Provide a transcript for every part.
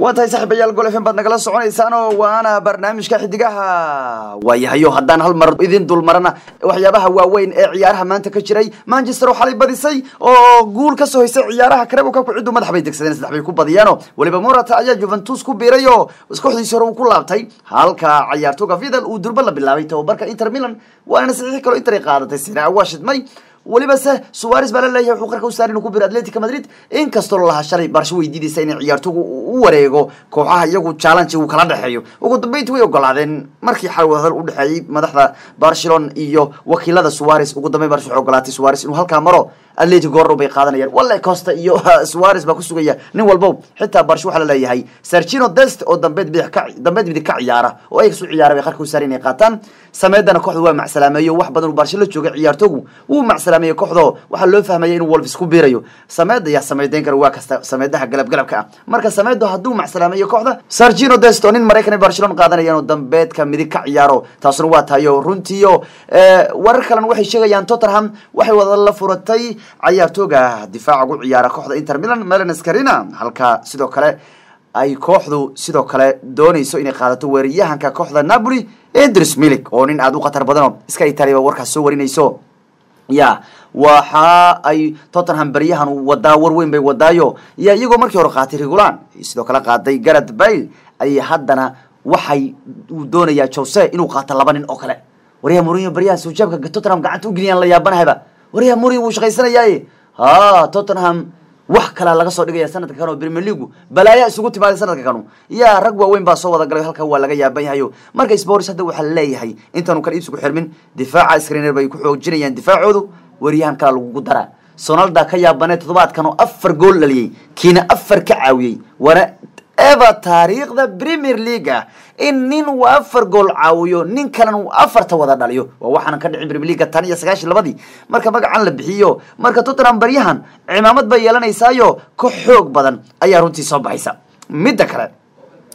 waa tahay saaxiibayaal gol fm baad nagala soconaysaanoo waana barnaamijka xidigaha. Waayahayo haddaan hal mar idin dulmarana waxyaabaha waaweyn ee ciyaaraha maanta ka jiray. Manchester oo xalay badisay oo guul ka soo haysay ciyaaraha karebuka ku ciddu madax bay degsadeen saddex bay ku badiyaano. Weliba morata ayaa juventus ku biiray oo kooxdiisii hore uu ku laabtay. Halka cayaartooga vidal uu durba la bilaabay tababarka inter milan waana saxiix kaloo inter ay qaadatay sina waa shidmay weliba se suares baa la leeyahay wuxuu qarka u saari inuu ku biro atletica madrid. Inkastoo lalahaa shalay barsho weydiidaysa inay ciyaartogu u wareego kooxaha iyagu challenge uu kala dhexeeyo. Ugu dambeynti way ogolaadeen markii xal wadahadal u dhexeeyey madaxda barcelona iyo wakiilada suares ugu dambeyn barsho waxay ogolaatay suares inuu halkaa maro atletic goordhow bay qaadanayaan. Walle costa iyo suares baa ku sugaya. Nin walbow xitaa barsho waxaa la leeyahay sergino dest oo dambeed bidix ka dambeed bidix ka ciyaara. Oo su ciyaara bay qarka u saari inay qaataan. Sameedana kooxda waa macsalaameeyo wax badan uu barsho la joogay ciyaartogu wuu macsalaameeyey kooxdo. Waxaa loo fahmaya inuu wolves ku biirayo. Sameed ayaa sameedeyn kara waa kasta sameedaha galabgalabka ah. Marka sameedo hadduu macsalaameeyo kooxda sergino dest oo nin maraykan barcelona qaadanayaan oo dambeedka midig ka ciyaaro. Taasuna waa tahayo runtiiyo warar kalena waxay sheegayaan tottenham waxay wada la furatay cayaartooga difaaca ugu ciyaara kooxda inter milan melanscarina halka sidoo kale ay kooxdu sidoo kale doonayso inay qaadato weeraryahanka kooxda napoli idris milik. Oo nin aada u khatar badano iska italiaba warkaas soo warinayso. Ya waxa ay tottenham beryahan wadaa war weyn bay wadaayo. Ya iyagoo markii hore qaatay regulan sidoo kale qaaday garad bail ayay haddana waxay uu doonayaa jose inuu qaato laba nin oo kale. Waryaha mourinho beryahan sujaabka tottenham gacanta u geliyaan la yaabanahayba waryaha mourinho wuu shaqaysanayaaye ha tottenham wax kalaa laga soo dhigaya sanadka kan oo premier leagu balaaya isugu timaaday sanadka kanu yaa rag waaweyn baa soo wada galay halka waa laga yaaban yahayo marka spors hadda waxaa leeyahay intaanu kala iibsigu xirmin difaaca screener bay ku xoojinayaan. Difaacoodu waryahan kala lagugu daraa. Sonalda ka yaabanee toddobaadkan oo afar gool dhaliyey kiina afar ka caawiyey wana eva taariikhda premier league ah in nin uu afar gool caawiyo nin kalena uu afarta wada dhaliyo. Waa waxaanan ka dhicin premier leaga tan iyo sagaashan labadii. Marka magacan la bixiyo marka tottenham baryahan cimaamad bay yeelanaysaayo ka xoog badan ayaa runtii soo baxaysa. Midda kale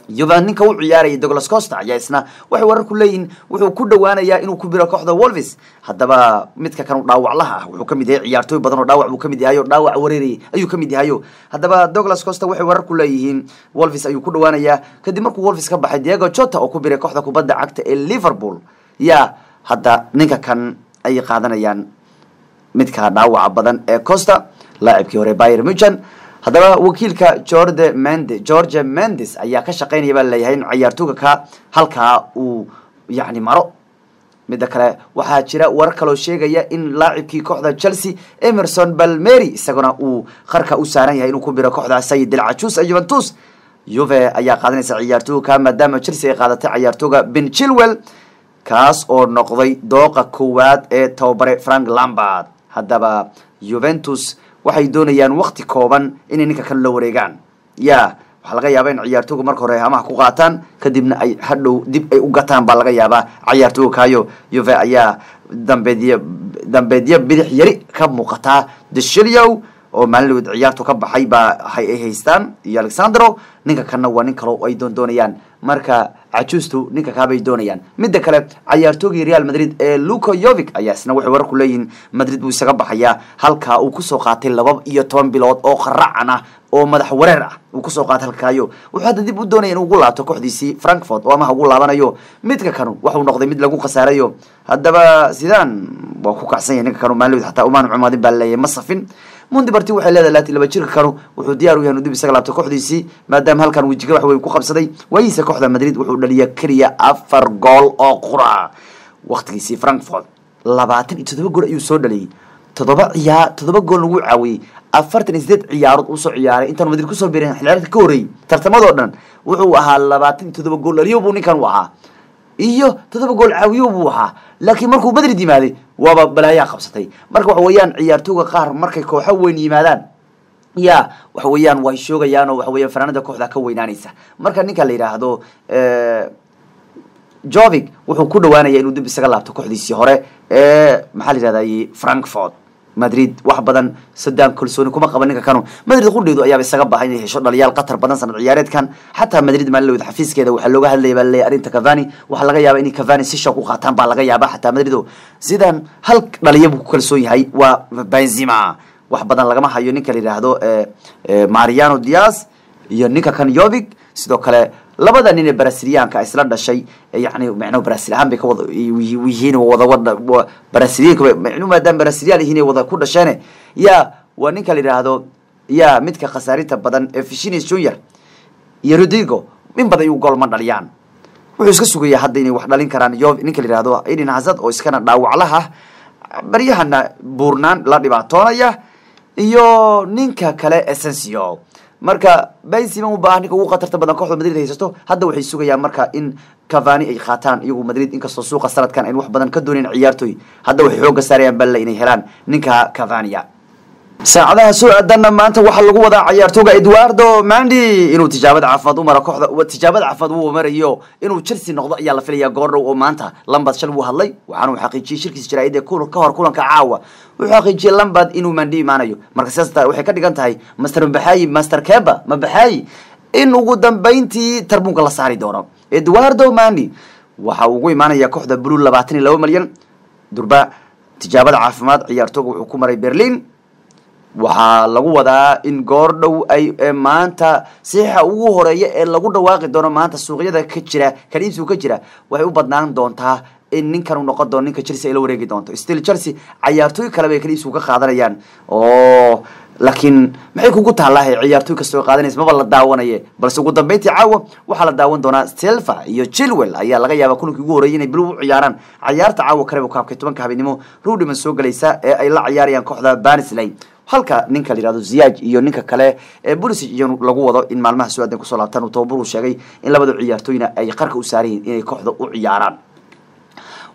yuvan ninka u ciyaarayay douglas costa ayaa isna waxay wararku leeyihiin wuxuu ku dhawaanayaa inuu ku biro kooxda wolves. Haddaba midka kan dhaawaclaha ah wuxuu ka mid yahay ciyaartooy badan oo dhaawac buu ka mid yahay o dhaawac wareerayay ayuu ka mid yahayo haddaba douglas costa waxay wararku leeyihiin wolves ayuu ku dhawaanayaa. Kadib markuu wolves ka baxay diego jota oo ku biray kooxda kubadda cagta ee liverpool. Ya hadda ninka kan ayay qaadanayaan midka dhaawaca badan ee costa laacibkii hore bayer muchan haddaba wakiilka george mende george mendes ayaa ka shaqeynaya baa leeyahay in cayaartooga ka halkaa uu yani maro. Midda kale waxaa jira warar kaloo sheegaya in laacibkii kooxda chelsea emerson balmeri isaguna uu qarka u saaran yahay inuu ku biro kooxda sayid dilcajus ee juventus. Yuve ayaa qaadanaysa ciyaartooga maadaama chelsea ay qaadatay cayaartooga ben chilwell kaas oo noqday dooqa koowaad ee tababare frank lambard haddaba juventus waxay doonayaan wakti kooban inay ninka kan la wareegaan. Ya waxaa laga yaabaa in ciyaartooga marka hore hamaha ku qaataan kadibna ay hadhow dib ay u gataan baa laga yaabaa. Ciyaartooga kaayo yuve ayaa dambeedyo dambeedyo bidix yari ka muuqataa deshiliow oo maalinlawed ciyaartu ka baxay baa ay haystaan. Iyo alexandro ninka kanna waa nin kaleo ay doon doonayaan. Marka cajuustu ninka kaabay doonayaan. Midda kale cayaartoogii real madrid ee luco yovic ayaa isna waxay wararku leeyihiin madrid buu isaga baxayaa halkaa uu ku soo qaatay laba iyo toban bilood oo qaracan ah oo madax wareer ah. Uu ku soo qaatay halkaayo. Wuxuu hadda dib u doonaya in ugu laabto kooxdiisii frankfort oo amaha ugu laabanayo. Midka kanu waxuu noqday mid lagu khasaarayo haddaba sidaan waa ku kacsan yahay ninka kanu maalinlawed xataa umaan cumaadin baa leeyahay ma safin mundi barti waxay leedahay laati laba jirka kanu wuxuu diyaar u yahay inu dib isaga laabto kooxdiisii maadaama halkan wejiga wax weyn ku qabsaday. Waayihiisa kooxda madrid wuxuu dhaliya keliya afar gool oo qura. Waktigiisii frankfort labaatan iyo toddoba gool ayuu soo dhaliyey toddoba ciyaar toddoba gool lagu caawiyey afartan iyo sideed ciyaarood u soo ciyaaray. Intaan madrid ku soo birin xilciyaareedka ka horreeyey tartamadoo dhan wuxuu ahaa labaatan iyo toddoba gool dhaliyo buu ninkan u ahaa. Iyo toddoba gool caawiyo buu ahaa. Laakiin markuu madrid yimaaday waaba balaayaa qabsatay. Marka waxa weeyaan ciyaartooga qaar markay kooxo weyn yimaadaan ya waxa weeyaan way shoogayaan oo waxa weeyaan fanaanada kooxda ka weynaanaysa. Marka ninka la yidhaahdo jovic wuxuu ku dhawaanaya inuu dib isaga laabto kooxdiisii hore ee maxaa la yidhahday frankfort madrid wax badan sadaan kalsooni kuma qaban ninka kanu. Madrid qudheedu ayaaba isaga bahay inay hesho dhaliyaal qatar badan sanad ciyaareedkan. Xataa madrid maalinlawed xafiiskeeda waxaa looga hadlaya baa laleeyahy arrinta cavani. Waxaa laga yaaba inay cavani si shaq u qaataan baa laga yaaba xataa madrid o sidan hal dhaliya buu ku kalsoon yahay waa benzima wax badan lagama hayo ninka la yidhaahdo mariano diaz iyo ninka kan yovic sidoo kale labada nin ee brasiliyaanka isla dhashay yani micnuu brasil ahaan bay ka wada micnuu maadaama brasiliyan yihiin wada ku dhasheene ya waa ninka la yidhaahdo ya midka khasaarinta badan ee Vinicius Junior iyo Rodrigo in badan uu gool ma dhaliyaan. Wuxuu iska sugayaa hadda inay wax dhalin karaan yo ninka la yidhaahdo Eden Hazard oo iskana dhaawaclaha baryahana buurnaan la dhibaatoonaya iyo ninka kale Asensio marka Benzema u baahan ninka ugu khatarta badan kooxda Madrid haysato hadda waxay sugayaan marka in Cavani ay qaataan iyagu Madrid inkastoo suuqa sanadkan ay wax badan ka dooneen ciyaartoy hadda waxay xooga saarayaan balle inay helaan ninka Cavani saacadaha soo aadanna maanta waxaa lagu wadaa cayaartooga eduardo mandi inuu tijaabada caafimaad u maro kooxda tijaabada caafimaad uu marayo. Inuu chelsea noqdo ayaa la filayaa goordhow oo maanta lambad shal wuu hadlay. Waxaana uu xaqiijiyey shirkiisa jaraa'id ee ka hor kulanka caawa. Wuxuu xaqiijiyey lambad inuu mandi imaanayo. Marka sidaas waxay ka dhigan tahay master mabaxaayi master keba mabaxaayi in ugu dambeyntii tarbuunka la saari doono. Eduardo mandi waxa uu ugu imaanaya kooxda blue labaatan iyo laba malyan durba tijaabada caafimaad ciyaartooga wuxuu ku maray berlin waxaa lagu wadaa in goor dhow ay maanta saxiixa ugu horreeya ee lagu dhawaaqi doono maanta suuqyada ka jira kaliibsigu ka jira waxay u badnaan doontaa in ninkan noqon doono ninka chelsea ay la wareegi doonto. Still chelsea cayaartooy kaleba ay kaliibsigu ka qaadanayaan. Oo laakiin maxay kugu taallaahay ciyaartooy kastoo qaadanaysa maba la daawanaye. Balse ugu dambeyntii caawa waxaa la daawan doonaa silva iyo chilwell ayaa laga yaabaa kulankii ugu horreeyay inay bilow u ciyaaraan. Cayaarta caawa kareba kaabkay tobanka habeenimo rudiman soo galaysa ee ay la ciyaarayaan kooxda barnsley halka ninka la yihahdo ziyaaj iyo ninka kale ee bulisic iyo lagu wado in maalmaha soo aadan ku soo laabtaan. Uu tababar uu sheegay in labada ciyaartooyna ay qarka u saaran inay kooxda u ciyaaraan.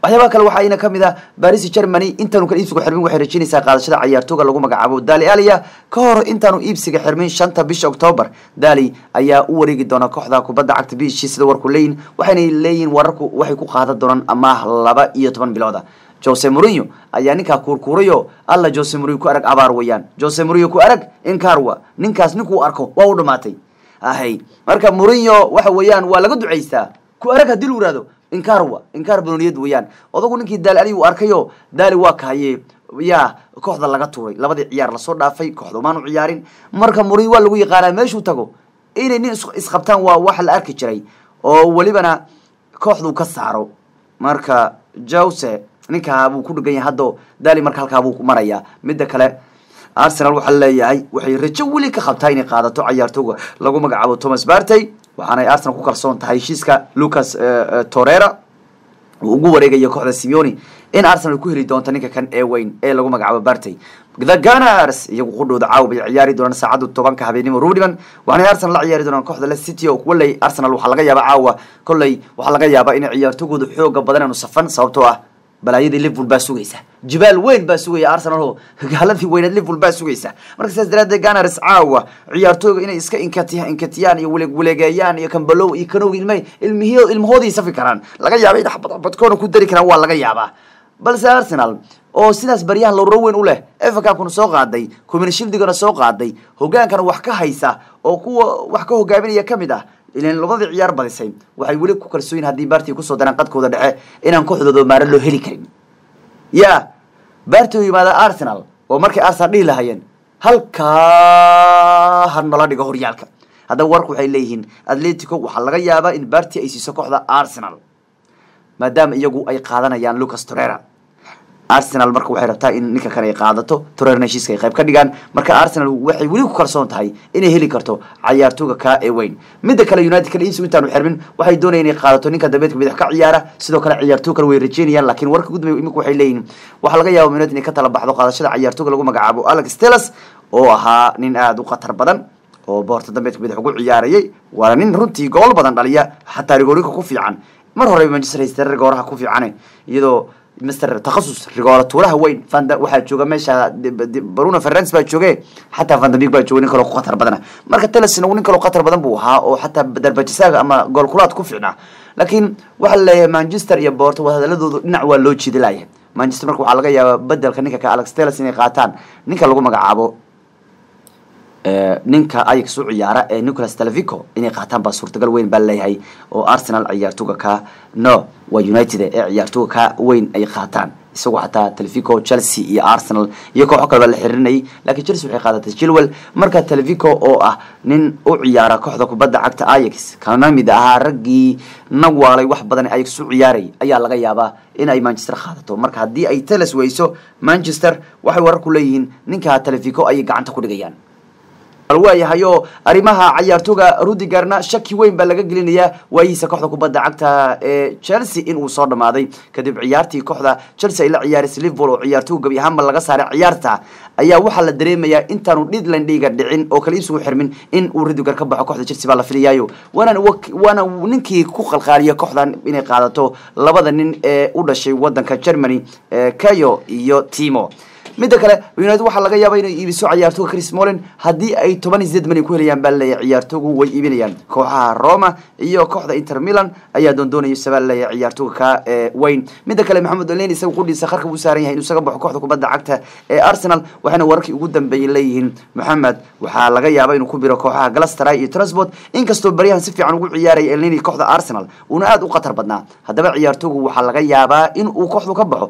Waxyaabaha kale waxaa ina ka mid ah baris germany intaanu kala iibsiga xirmin. Waxay rajeynaysaa qaadashada cayaartooga lagu magacaabo dali alia ka hor intaanu iibsiga xirmin shanta bisha octoobar dali ayaa u wareegi doona kooxda kubadda cagta bishi sida warku leeyihiin waxayna leeyihiin wararku waxay ku qaadan doonaan amaah laba iyo toban bilooda jose mourinho ayaa ninkaa kuurkuurayo alla jose mourinho ku arag abaar weeyaan. Jose mourinho ku arag inkaarwa ninkaas ninkuu arko waa u dhamaatay ahay marka mourinho waxa weeyaan waa laga ducaystaa. Ku arag haddii lu yihahdo inkaarwa inkaar banoniyad weeyaan. Odagu ninkii daali ali uu arkayo daali waa kahaye yaa kooxda laga tuuray. Labadii ciyaar la soo dhaafay kooxda umaanu ciyaarin. Marka mourinho waa lagu yaqaanaa meeshuu tago. Inay nin isqabtaan waa waxa la arki jiray. Oo welibana kooxduu ka saaro. Marka jose ninkaa buu ku dhegan yahay haddo daali marka halkaa buu marayaa midda kale arsenal waxaa leeyahay waxay rajo weli ka qabtaa inay qaadato cayaartooga lagu magacaabo thomas bartey waxaanay arsenal ku kalsoon tahay heshiiska lucas torera uu ugu wareegayo kooxda simeoni in arsenal ku heli doonto ninka kan ee weyn ee lagu magacaabo bartey the gunners iyagu qudhooda caawa bay ciyaari doonaan saacaddu tobanka habeenimo rudiman. Waxaanay arsenal la ciyaari doonaan kooxda le city oo waley arsenal waxaa laga yaaba caawa. Kolley waxaa laga yaabaa inay ciyaartoogooda xooga badan aanu safan sababtoo ah balaayadii liverpool baa sugaysa. Jibaal weyn baa sugaya arsenal oo gaaladii weyneed liverpool baa sugaysa. Marka sidaas daraadeed gunners caawa ciyaartooyga inay iska inkati inkatiyaan iyo weleeg weleegeeyaan iyo kambalow iyo kanowg ilma ilmihiyo ilmahoodii safi karaan. Laga yaaba in xabadxabadkoona ku dari karaan waa laga yaabaa. Balse arsenal oo sidaas baryahan lowro weyn u leh efacapkuna soo qaaday communishildigana soo qaaday hogaankana wax ka haysa oo kuwa wax ka hogaaminaya ka mid ah ilan labadii ciyaar badisay waxay weli ku kalsooyin haddii baartii ku soo daraan qadkooda dhexe inaan kooxdooda maaro loo heli karin. Ya baarti u yimaada arsenal oo markay arsenal dhihi lahayeen halkaa ha nala dhigo horyaalka. Haddaba warku waxay leeyihiin atletico waxaa laga yaabaa in baarti ay siiso kooxda arsenal maadaama iyagu ay qaadanayaan lucas torera arsenal marka waxay rabtaa in ninka kale ay qaadato torerna heshiiska ay qayb ka dhigaan. Marka arsenal waxay weli ku kalsoon tahay inay heli karto cayaartooga kaa ee weyn. Midda kale united kale iibsigu intaanu xirmin waxay doonayaan inay qaadato ninka dambeedka madax ka ciyaara. Sidoo kale ciyaartoog kale way rajeynayaan laakiin warka gudbay imika waxay leeyihiin waxaa laga yaaba united inay ka tala baxdo qaadashada cayaartooga lagu magacaabo alex telas oo ahaa nin aada u khatar badan oo boorta dambeedka madax ugu ciyaarayay. Waana nin runtii gool badan dhaliya xataa rigoorinka ku fiican. Mar hore manchester haysta rigooraha ku fiicane iyadoo mr takhasus rigoora tuuraha weyn. Fanda waxaa jooga meesha bruno ferrens baa jooge xataa vandamig baa jooga nin kaloo ku khatar badana. Marka telesna nin kaloo khatar badan buu ahaa oo xataa darbajisaaga ama goolkulaad ku fiicnaa laakiin waxaa la leeyahay manchester iyo boorto wadahadaladoodu dhinac waa loo jiidi layahay manchester marka waxaa laga yaabaa bedelka ninka ka alex teles inay qaataan ninka lagu magacaabo ninka ayax u ciyaara ee nicolas televico inay qaataan baa suurtagal weyn baa leeyahay oo arsenal ciyaartooga ka no waa united ee ciyaartooga ka weyn ay qaataan. Isagoo xataa televico chelsea iyo arsenal iyo kooxo kaleba la xiriirinayay laakiin chelsea waxay qaadatay chilwell. Marka televico oo ah nin u ciyaara kooxda kubadda cagta ayax kana mid ahaa raggii nagwaalay wax badan ayax u ciyaaray ayaa laga yaabaa in ay manchester qaadato. Marka haddii ay teles weyso manchester waxay warar ku leeyihiin ninka televico ayay gacanta ku dhigayaan waayahay oo arrimaha cayaartooga rudigarna shaki weyn baa laga gelinayaa waayihiisa kooxda kubadda cagta ee chelsea in uu soo dhamaaday. Kadib ciyaartii kooxda chelsea ay la ciyaaraysay liverpool oo ciyaartooga gebi ahaanba laga saaray ciyaarta ayaa waxaa la dareemayaa intaanu dhidland dhiiga dhicin oo kale isugu xirmin in uu rudigar ka baxo kooxda chelsea baa la filayaayo waana waana ninkii ku qalqaaliya kooxdan inay qaadato labada nin ee u dhashay wadanka germany kayo iyo timo midda kale united waxaa laga yaaba inay iibiso ciyaartooga chris molen haddii ay toban iyo sideed ku helayaan baa la leeyahay ciyaartoogu way iibinayaan. Kooxaha roma iyo kooxda inter milan ayaa doondoonaysa baa la leeyahay ciyaartooga ka weyn. Midda kale maxamed oleni isaga qudhiisa qarka uu saaran yahay inuu isaga baxo kooxda kubadda cagta ee arsenal waxayna wararkii ugu dambeeyay leeyihiin. Moxamed waxaa laga yaaba inuu ku biro kooxaha galastray iyo transport inkastoo baryahan si fiican ugu ciyaaraya elneni kooxda arsenal. Uuna aada u khatar badnaa. Haddaba ciyaartoogu waxaa laga yaabaa in uu kooxdu ka baxo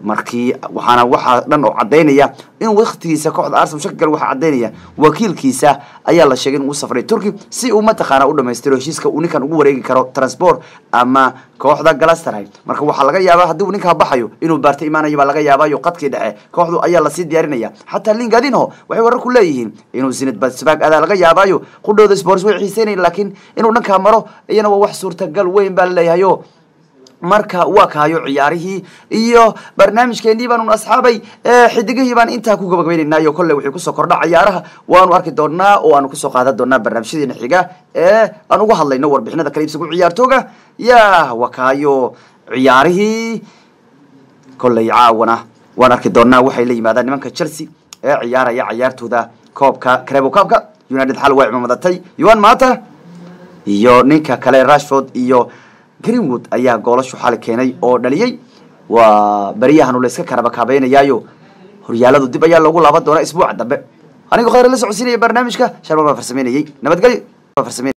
markii waxaana waxaa dhan oo cadaynaya inuu waktigiisa kooxda arsenal shaki kale waxaa cadaynaya wakiilkiisa ayaa la sheegay in uu safray turkey si uu mataqaana u dhamaystiro heshiiska uu ninkan ugu wareegi karo transport ama kooxda galastray marka waxaa laga yaabaa haddii uu ninkaa baxayo inuu baarta imaanayo baa laga yaabaayo qadkii dhexe kooxdu ayaa la sii diyaarinaya. Xataa lingadinho waxay warar ku leeyihiin inuu zinad badsbaag adaa laga yaabaayo qudhooda sports way xiiseynayan laakiin inuu dhankaa maro iyana waa wax suurtagal weyn baa laleeyahayo marka waa kaayo ciyaarihii iyo barnaamijkeenii baanu asxaabay xidigihii baan intaa ku gabagabaynaynaayo kolley wixii ku soo kordha ciyaaraha. Waanu arki doonaa oo aanu ku soo qaadan doonaa barnaamijyadeena xiga ee aan uga hadlayno warbixinada kala iibsigu ciyaartooga. Ya waa kaayo ciyaarihii. Kolley caawana waan arki doonaa waxay la yimaadaan nimanka chelsea ee ciyaaraya ciyaartooda koobka crebo cupka united xal way cimamadatay yuan mata iyo ninka kale rashford iyo greenwood ayaa goolashu xali keenay oo dhaliyey waa beryahanu la iska karabakaabeynayaayo horyaaladu dib ayaa loogu laaban doonaa isbuuca dambe. Anigoo khayr la socodsiinaya barnaamijka. Sharmal baa farsameynayay. Nabadgelyo